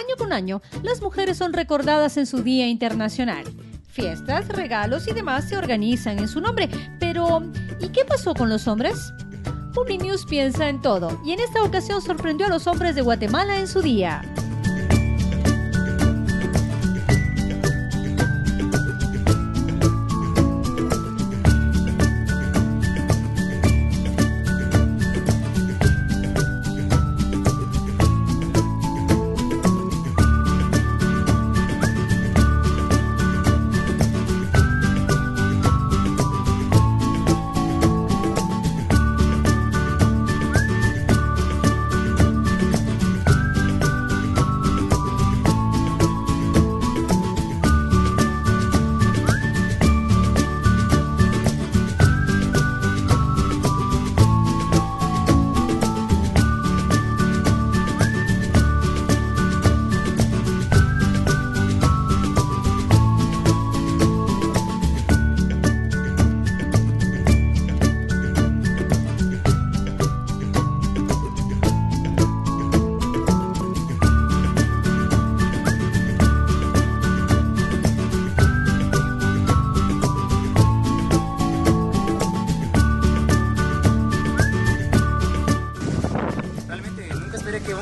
Año con año, las mujeres son recordadas en su Día Internacional. Fiestas, regalos y demás se organizan en su nombre. Pero, ¿y qué pasó con los hombres? News piensa en todo y en esta ocasión sorprendió a los hombres de Guatemala en su día.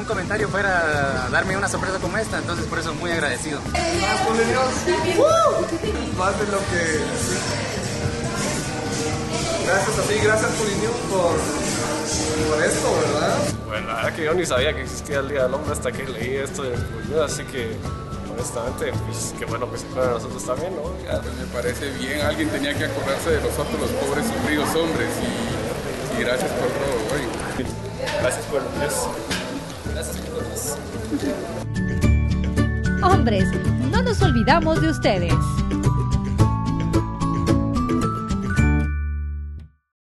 Comentario fuera a darme una sorpresa como esta, entonces por eso muy agradecido. Más de lo que... Gracias a ti, gracias Polinews por, por esto, ¿verdad? Bueno, la verdad que yo ni sabía que existía el Día del Hombre hasta que leí esto de Polinews, así que honestamente, pues qué bueno que se fueran nosotros también, ¿no? Pues me parece bien, alguien tenía que acordarse de nosotros, los pobres sufridos hombres, y, y gracias por todo, güey. Gracias por Hombres, no nos olvidamos de ustedes.